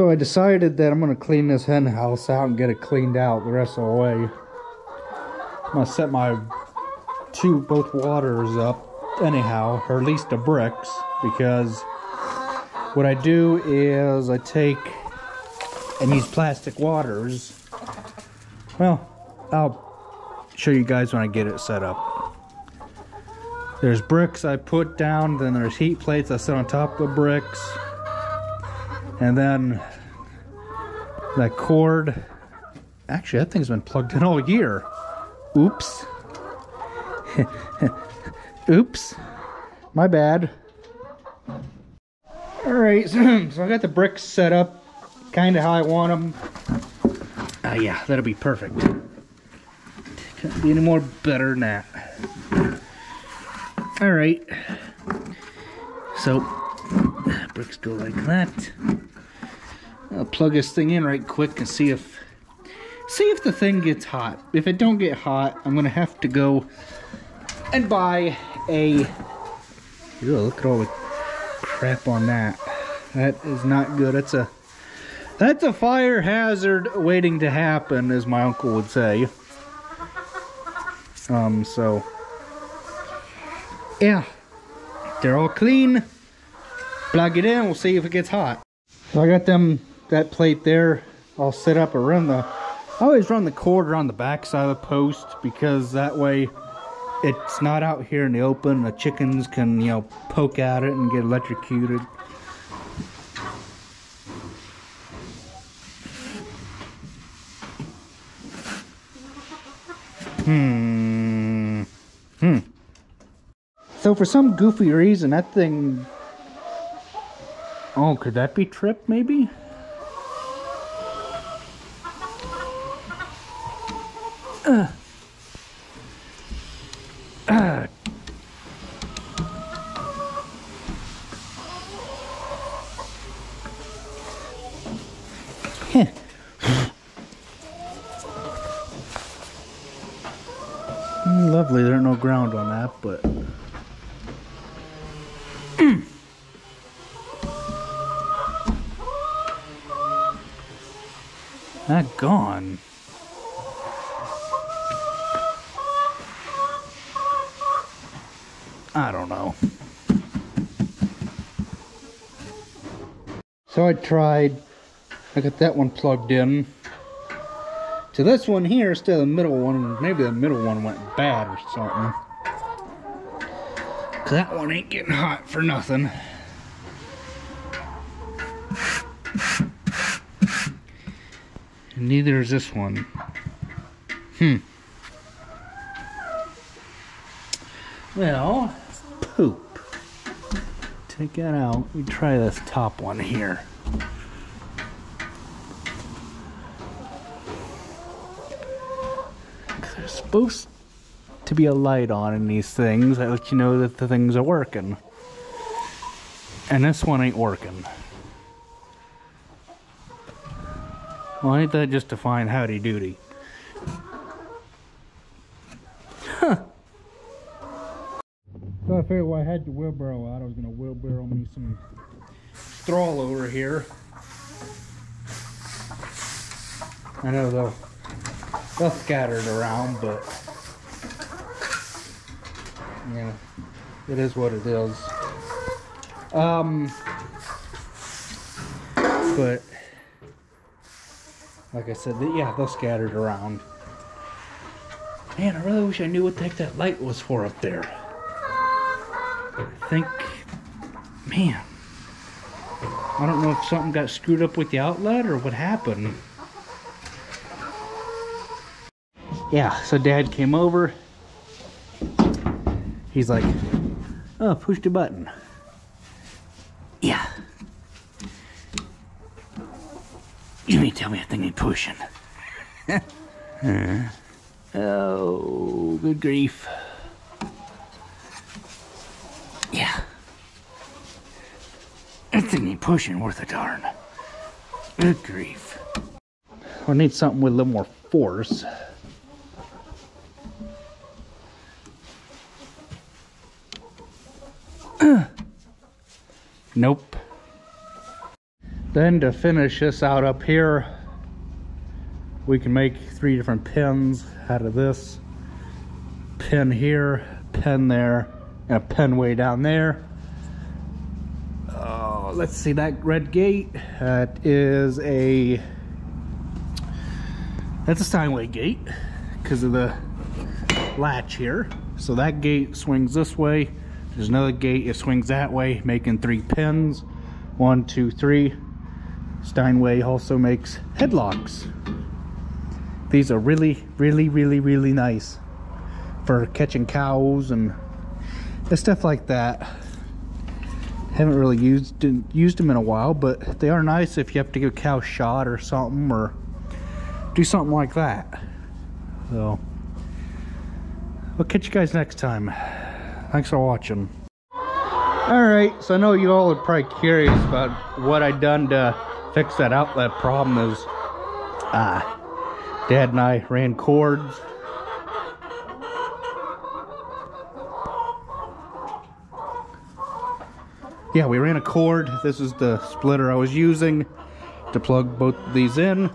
So I decided that I'm going to clean this hen house out and get it cleaned out the rest of the way. I'm going to set my two both waters up anyhow, or at least the bricks, because what I do is I take and use plastic waters. Well, I'll show you guys when I get it set up. There's bricks I put down, then there's heat plates I set on top of the bricks. And then that cord, actually that thing's been plugged in all year. Oops. Oops. My bad. Alright, so I got the bricks set up kind of how I want them. Uh, yeah, that'll be perfect. Can't be any more better than that. Alright. So, bricks go like that. I'll plug this thing in right quick and see if see if the thing gets hot. If it don't get hot, I'm gonna have to go and buy a Ew, look at all the crap on that. That is not good. That's a that's a fire hazard waiting to happen, as my uncle would say. Um, so yeah, they're all clean. Plug it in. We'll see if it gets hot. So I got them that plate there all set up around the. I always run the cord around the back side of the post because that way it's not out here in the open. The chickens can, you know, poke at it and get electrocuted. Hmm. Hmm. So for some goofy reason, that thing... Oh, could that be Trip, maybe? Uh. Lovely, there's no ground on that, but... That gone. I don't know. So I tried, I got that one plugged in. To this one here, of the middle one, maybe the middle one went bad or something. Cause that one ain't getting hot for nothing. Neither is this one. Hmm. Well, poop. Take that out. We try this top one here. There's supposed to be a light on in these things that let you know that the things are working. And this one ain't working. Well, ain't that just a fine howdy doody? Huh. So I figured while I had the wheelbarrow out, I was gonna wheelbarrow me some straw over here. I know they'll they'll scattered around, but yeah, it is what it is. Um, but like I said, yeah, they'll scattered around. Man, I really wish I knew what the heck that light was for up there. I think, man, I don't know if something got screwed up with the outlet or what happened. Yeah, so dad came over. He's like, oh, push the button. You mean tell me that thing ain't pushing? Uh, oh, good grief. Yeah. That thing ain't pushing worth a darn. Good grief. I need something with a little more force. nope. Then to finish this out up here, we can make three different pins out of this. Pin here, pin there, and a pin way down there. Oh, let's see that red gate. That is a that's a Steinway gate because of the latch here. So that gate swings this way. There's another gate, it swings that way, making three pins. One, two, three. Steinway also makes headlocks. These are really, really, really, really nice for catching cows and stuff like that. Haven't really used used them in a while, but they are nice if you have to give a cow shot or something or do something like that. So, we'll catch you guys next time. Thanks for watching. Alright, so I know you all are probably curious about what I done to fix that outlet problem is uh, Dad and I ran cords. Yeah, we ran a cord. This is the splitter I was using to plug both these in.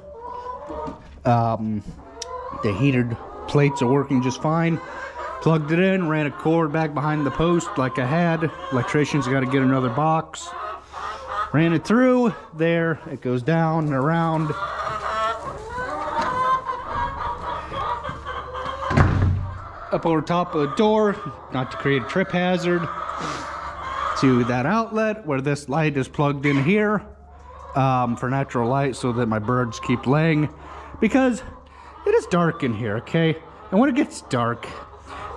Um, the heated plates are working just fine. Plugged it in, ran a cord back behind the post like I had. Electrician's got to get another box. Ran it through. There, it goes down and around. Up over top of the door, not to create a trip hazard. To that outlet where this light is plugged in here um, for natural light so that my birds keep laying because it is dark in here, okay? And when it gets dark,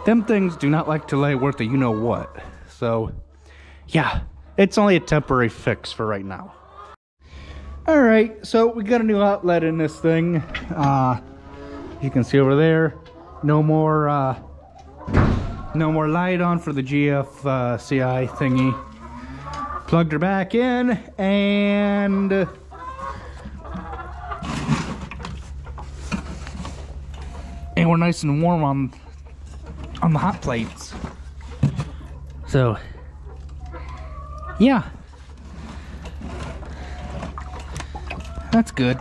them things do not like to lay worth a you know what. So, yeah, it's only a temporary fix for right now. All right, so we got a new outlet in this thing. Uh, you can see over there, no more, uh, no more light on for the GF uh, CI thingy. Plugged her back in and and we're nice and warm on on the hot plates. So yeah. That's good.